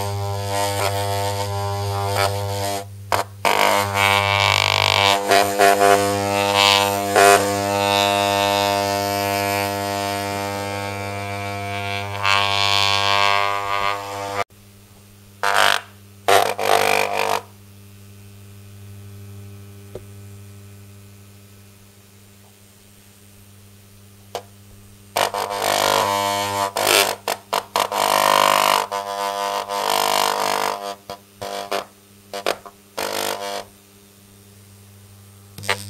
Bye. Bye.